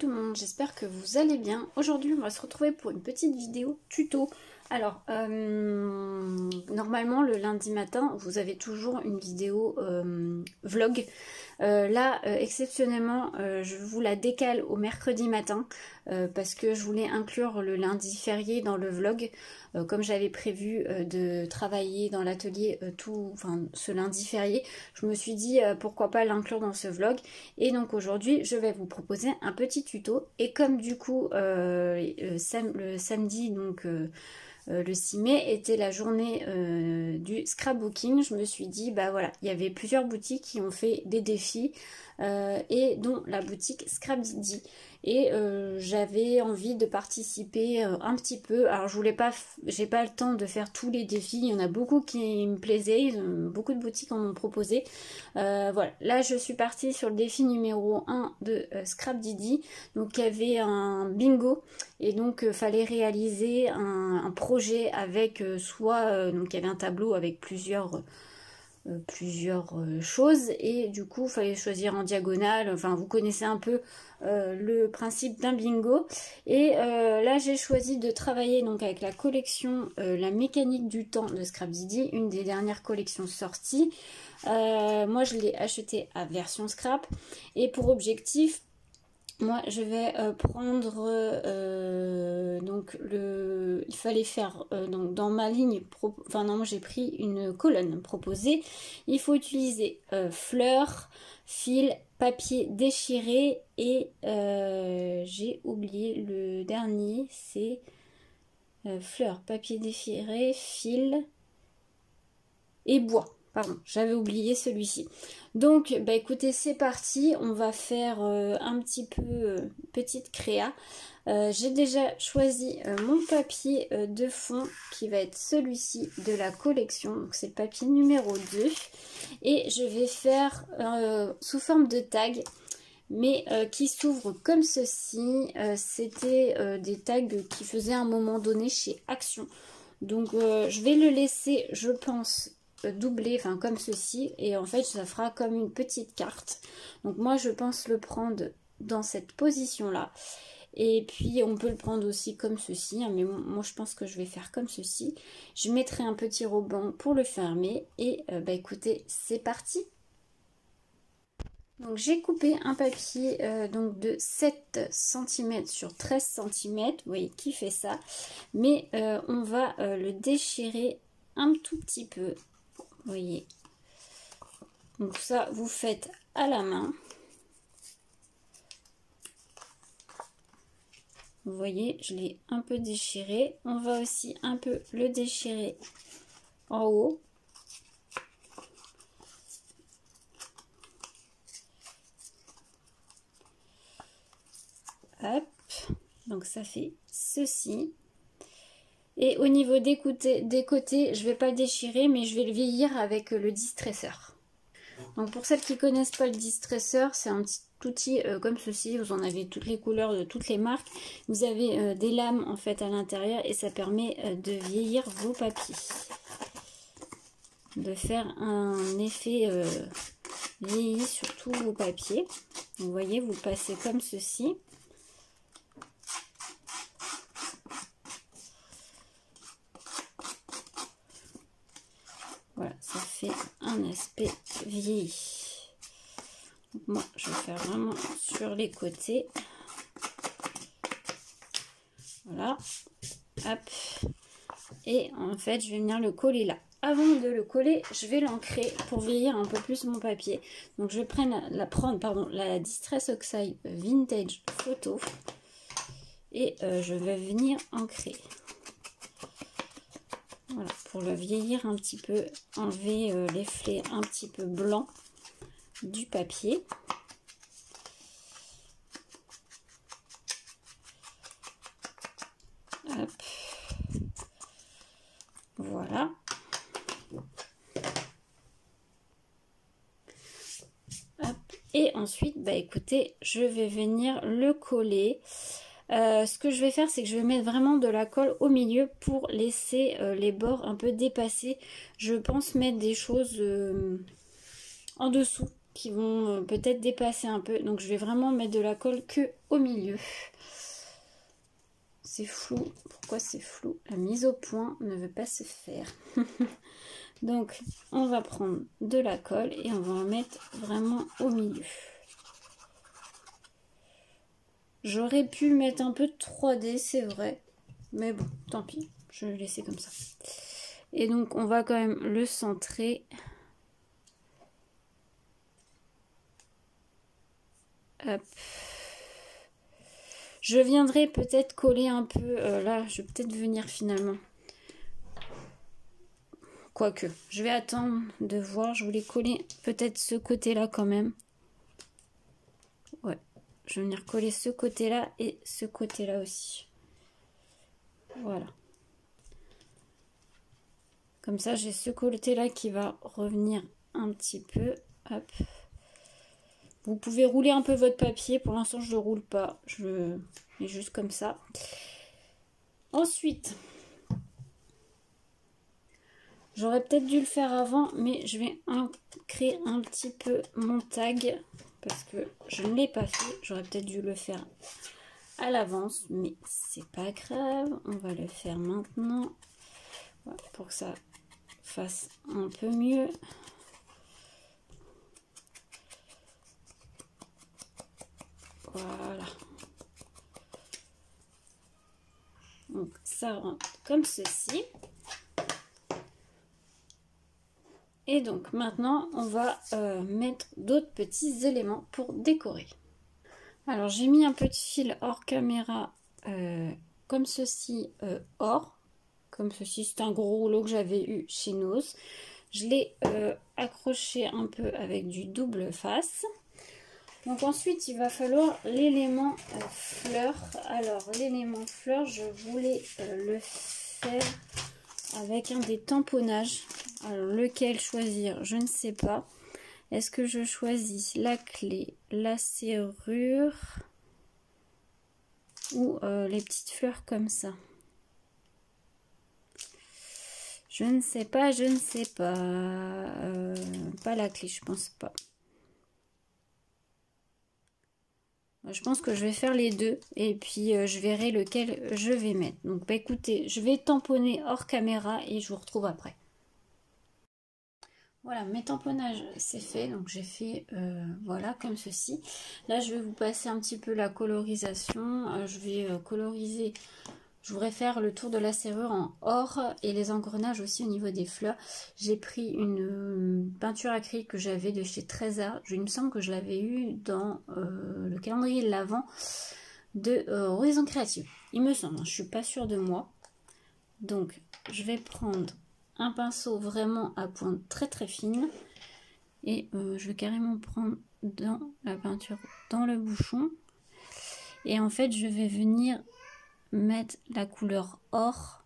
Tout le monde, j'espère que vous allez bien. Aujourd'hui, on va se retrouver pour une petite vidéo tuto. Alors, euh, normalement, le lundi matin, vous avez toujours une vidéo euh, vlog. Euh, là, exceptionnellement, je vous la décale au mercredi matin parce que je voulais inclure le lundi férié dans le vlog. comme j'avais prévu de travailler dans l'atelier tout, enfin, ce lundi férié, je me suis dit pourquoi pas l'inclure dans ce vlog. Et donc aujourd'hui, je vais vous proposer un petit tuto. Et comme du coup, le samedi, donc euh, le 6 mai était la journée euh, du scrapbooking. Je me suis dit, bah voilà, il y avait plusieurs boutiques qui ont fait des défis euh, et dont la boutique Scrap Didi et euh, j'avais envie de participer euh, un petit peu. Alors je voulais pas, j'ai pas le temps de faire tous les défis. Il y en a beaucoup qui me plaisaient, beaucoup de boutiques en ont proposé. Voilà, là je suis partie sur le défi numéro 1 de Scrap Didi. Donc il y avait un bingo et donc fallait réaliser un, un projet avec soit donc il y avait un tableau avec plusieurs euh, plusieurs euh, choses. Et du coup il fallait choisir en diagonale. Enfin vous connaissez un peu euh, le principe d'un bingo. Et là j'ai choisi de travailler donc avec la collection la mécanique du temps de Scrap Didi une des dernières collections sorties. Moi je l'ai acheté à version scrap. Et pour objectif moi je vais euh, prendre euh, donc le il fallait faire euh, donc dans ma ligne enfin non j'ai pris une colonne proposée. Il faut utiliser fleurs fil papier déchiré et j'ai oublié le dernier c'est fleurs papier déchiré fil et bois Pardon, j'avais oublié celui-ci. Donc, bah écoutez, c'est parti. On va faire euh, un petit peu euh, petite créa. Euh, j'ai déjà choisi mon papier de fond qui va être celui-ci de la collection. Donc, c'est le papier numéro 2. Et je vais faire sous forme de tag mais qui s'ouvre comme ceci. C'était des tags qui faisaient à un moment donné chez Action. Donc je vais le laisser, je pense, doublé, enfin comme ceci, et en fait ça fera comme une petite carte. Donc moi je pense le prendre dans cette position là. Et puis on peut le prendre aussi comme ceci, hein, mais moi je pense que je vais faire comme ceci. Je mettrai un petit ruban pour le fermer et euh, bah écoutez, c'est parti donc j'ai coupé un papier euh, donc de 7 cm sur 13 cm, vous voyez qui fait ça, mais euh, on va le déchirer un tout petit peu voyez. Donc ça, vous faites à la main. Vous voyez, je l'ai un peu déchiré. On va aussi un peu le déchirer en haut. Hop. Donc ça fait ceci. Et au niveau des côtés, des côtés, je vais pas déchirer, mais je vais le vieillir avec le distresseur. Donc pour celles qui connaissent pas le distresseur, c'est un petit outil euh, comme ceci. Vous en avez toutes les couleurs de toutes les marques. Vous avez euh, des lames en fait à l'intérieur et ça permet euh, de vieillir vos papiers. De faire un effet vieilli sur tous vos papiers. Vous voyez, vous passez comme ceci. Un aspect vieilli. moi, je vais faire vraiment sur les côtés. Voilà. Hop. Et en fait, je vais venir le coller là. Avant de le coller, je vais l'ancrer pour vieillir un peu plus mon papier. Donc, je vais prendre la, prendre, pardon, la Distress Oxide Vintage Photo. Et euh, je vais venir ancrer. Pour le vieillir un petit peu, enlever euh, les flets un petit peu blancs du papier. Voilà. Et ensuite, bah écoutez, je vais venir le coller. Euh, ce que je vais faire, c'est que je vais mettre vraiment de la colle au milieu pour laisser euh, les bords un peu dépassés. Je pense mettre des choses euh, en dessous qui vont peut-être dépasser un peu. Donc je vais vraiment mettre de la colle que au milieu. C'est flou. Pourquoi c'est flou? La mise au point ne veut pas se faire. Donc on va prendre de la colle et on va en mettre vraiment au milieu. J'aurais pu mettre un peu de 3D, c'est vrai. Mais bon, tant pis. Je vais le laisser comme ça. Et donc, on va quand même le centrer. Hop. Je viendrai peut-être coller un peu... Euh, là, je vais peut-être venir finalement. Quoique, je vais attendre de voir. Je voulais coller peut-être ce côté-là quand même. Je vais venir coller ce côté-là et ce côté-là aussi. Voilà. Comme ça, j'ai ce côté-là qui va revenir un petit peu. Vous pouvez rouler un peu votre papier. Pour l'instant, je ne le roule pas. Je mets juste comme ça. Ensuite, j'aurais peut-être dû le faire avant, mais je vais créer un petit peu mon tag parce que je ne l'ai pas fait. J'aurais peut-être dû le faire à l'avance, mais c'est pas grave. On va le faire maintenant pour que ça fasse un peu mieux. Voilà. Donc ça rentre comme ceci. Et donc maintenant, on va euh, mettre d'autres petits éléments pour décorer. Alors j'ai mis un peu de fil hors caméra euh, comme ceci euh, hors. Comme ceci, c'est un gros rouleau que j'avais eu chez Nose. Je l'ai accroché un peu avec du double face. Donc ensuite, il va falloir l'élément fleur. Alors l'élément fleur, je voulais le faire avec un des tamponnages. Alors, lequel choisir? Je ne sais pas. Est-ce que je choisis la clé, la serrure ou euh, les petites fleurs comme ça? Je ne sais pas, je ne sais pas. Euh, pas la clé, je pense pas. Je pense que je vais faire les deux et puis euh, je verrai lequel je vais mettre. Donc bah écoutez, je vais tamponner hors caméra et je vous retrouve après. Voilà, mes tamponnages c'est fait, donc j'ai fait euh, voilà comme ceci. Là je vais vous passer un petit peu la colorisation. Euh, je vais coloriser je voudrais faire le tour de la serrure en or et les engrenages aussi au niveau des fleurs. J'ai pris une euh, peinture acrylique que j'avais de chez Trésor. Il me semble que je l'avais eu dans euh, le calendrier de l'Avent de euh, Horizon Créative. Il me semble, hein, je suis pas sûre de moi. Donc je vais prendre un pinceau vraiment à pointe très très fine et je vais carrément prendre dans la peinture dans le bouchon et en fait je vais venir mettre la couleur or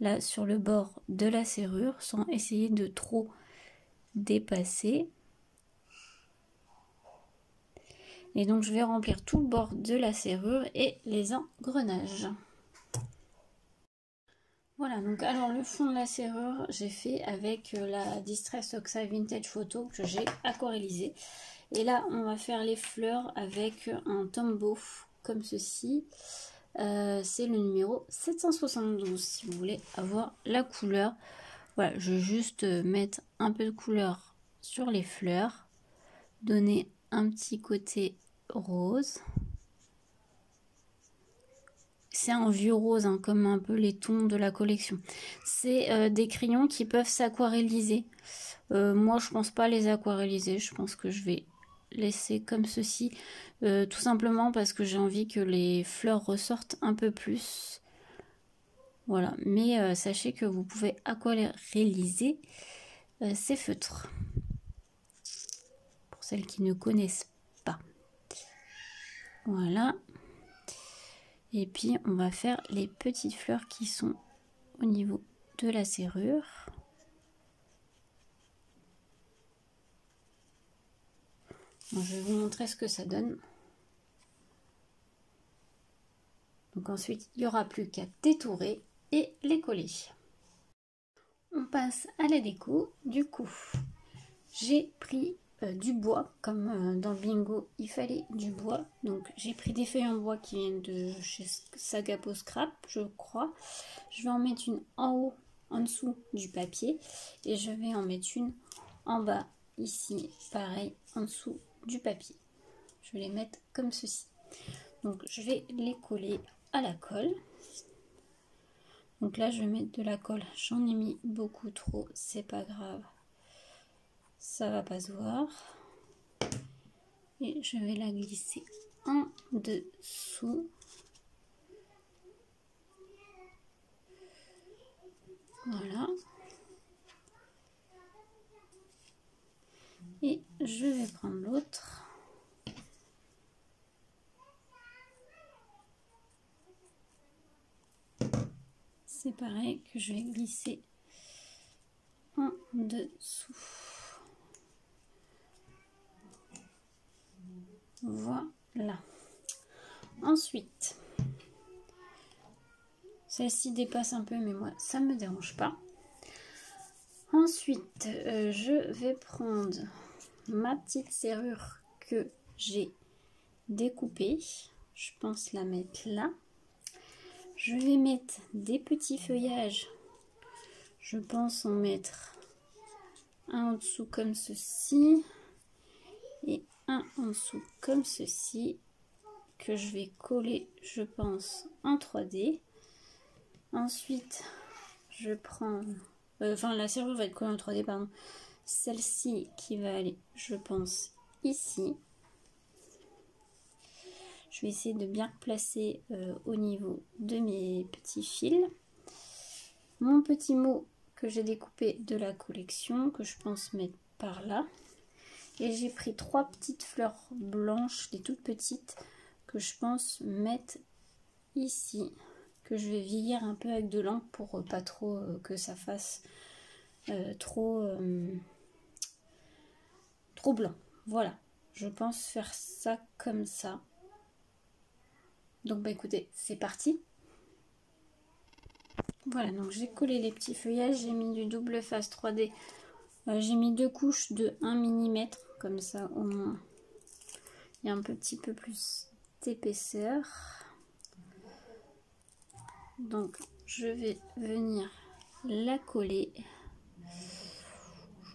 là sur le bord de la serrure sans essayer de trop dépasser. Et donc je vais remplir tout le bord de la serrure et les engrenages. Voilà, donc alors le fond de la serrure, j'ai fait avec euh, la Distress Oxa Vintage Photo que j'ai aquarellisé. Et là, on va faire les fleurs avec un tombeau comme ceci. Euh, c'est le numéro 772 si vous voulez avoir la couleur. Voilà, je vais juste euh, mettre un peu de couleur sur les fleurs. Donner un petit côté rose. C'est un vieux rose, hein, comme un peu les tons de la collection. C'est euh, des crayons qui peuvent s'aquarelliser. moi, je pense pas les aquarelliser. Je pense que je vais laisser comme ceci, euh, tout simplement parce que j'ai envie que les fleurs ressortent un peu plus. Voilà, mais euh, sachez que vous pouvez aquarelliser euh, ces feutres. Pour celles qui ne connaissent pas. Voilà. Et puis on va faire les petites fleurs qui sont au niveau de la serrure. Je vais vous montrer ce que ça donne. Donc ensuite, il n'y aura plus qu'à détourer et les coller. On passe à la déco. Du coup, j'ai pris euh, du bois, comme euh, dans le bingo, il fallait du bois. Donc j'ai pris des feuilles en bois qui viennent de chez Sagapo Scrap, je crois. Je vais en mettre une en haut, en dessous du papier. Et je vais en mettre une en bas, ici, pareil, en dessous du papier. Je vais les mettre comme ceci. Donc je vais les coller à la colle. Donc là, je vais mettre de la colle. J'en ai mis beaucoup trop, c'est pas grave. Ça va pas se voir. Et je vais la glisser en dessous. Voilà. Et je vais prendre l'autre. c'est pareil que je vais glisser en dessous. Voilà. Ensuite, celle-ci dépasse un peu, mais moi, ça me dérange pas. Ensuite, euh, je vais prendre ma petite serrure que j'ai découpée. Je pense la mettre là. Je vais mettre des petits feuillages. Je pense en mettre un en dessous comme ceci et un en dessous comme ceci que je vais coller, je pense, en 3D. Ensuite, je prends... Euh, enfin, la serrure va être collée en 3D, pardon. Celle-ci qui va aller, je pense, ici. Je vais essayer de bien placer euh, au niveau de mes petits fils. Mon petit mot que j'ai découpé de la collection, que je pense mettre par là. Et j'ai pris trois petites fleurs blanches, des toutes petites, que je pense mettre ici. Que je vais vieillir un peu avec de l'encre pour euh, pas trop euh, que ça fasse trop, trop blanc. Voilà, je pense faire ça comme ça. Donc bah écoutez, c'est parti. Voilà, donc j'ai collé les petits feuillages, j'ai mis du double face 3D. Euh, j'ai mis deux couches de 1 mm, comme ça au moins il y a un petit peu plus d'épaisseur. Donc je vais venir la coller.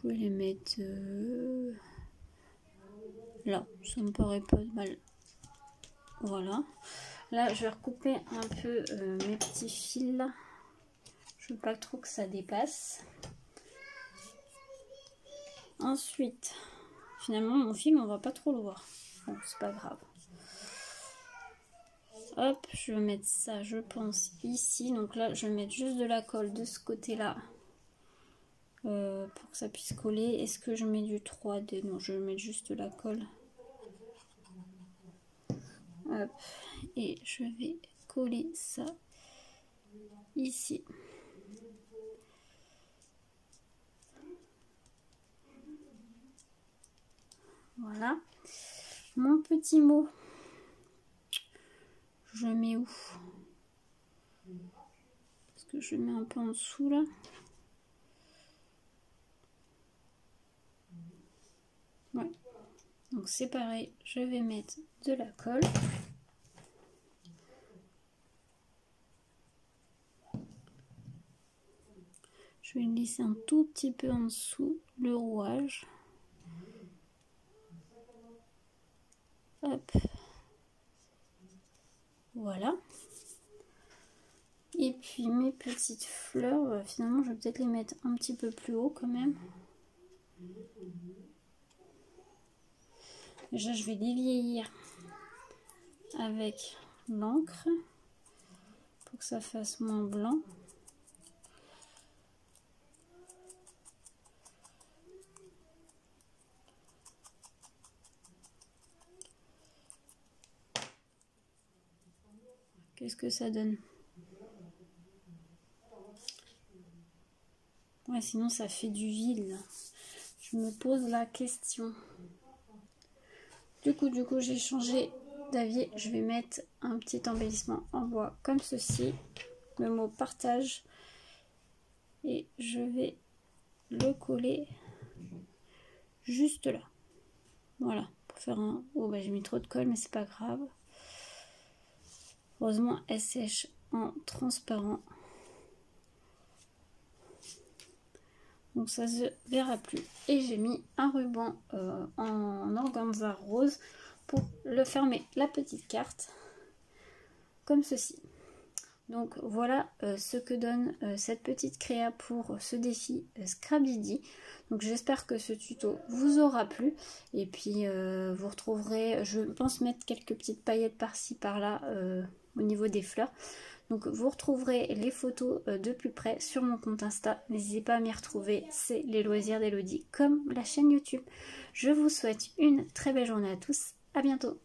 Je vais les mettre euh, là, ça me paraît pas mal. Voilà. Là, je vais recouper un peu euh, mes petits fils. Je veux pas trop que ça dépasse. Ensuite, finalement, mon fil, on va pas trop le voir. Bon, c'est pas grave. Hop, je vais mettre ça, je pense, ici. Donc là, je vais mettre juste de la colle de ce côté-là. Euh, pour que ça puisse coller. Est-ce que je mets du 3D Non, je mettre juste de la colle. Et je vais coller ça ici. Voilà. Mon petit mot, je mets où? Parce que je mets un peu en dessous là. Donc c'est pareil, je vais mettre de la colle. Je vais glisser un tout petit peu en dessous le rouage. Hop. Voilà. Et puis mes petites fleurs, bah, finalement je vais peut-être les mettre un petit peu plus haut quand même. Déjà je vais les vieillir avec l'encre pour que ça fasse moins blanc. Qu'est-ce que ça donne? Ouais, sinon ça fait du vide. Je me pose la question. Du coup, du coup, j'ai changé d'avis. Je vais mettre un petit embellissement en bois comme ceci. Le mot partage. Et je vais le coller juste là. Voilà, pour faire un... Oh, bah j'ai mis trop de colle, mais c'est pas grave. Heureusement, elle sèche en transparent. Donc ça se verra plus. Et j'ai mis un ruban euh, en organza rose pour le fermer la petite carte. Comme ceci. Donc voilà euh, ce que donne euh, cette petite créa pour ce défi Scrabidi. Donc j'espère que ce tuto vous aura plu. Et puis vous retrouverez, je pense mettre quelques petites paillettes par-ci par-là au niveau des fleurs. Donc vous retrouverez les photos euh, de plus près sur mon compte Insta. N'hésitez pas à m'y retrouver, c'est les loisirs d'Elodie comme la chaîne YouTube. Je vous souhaite une très belle journée à tous. À bientôt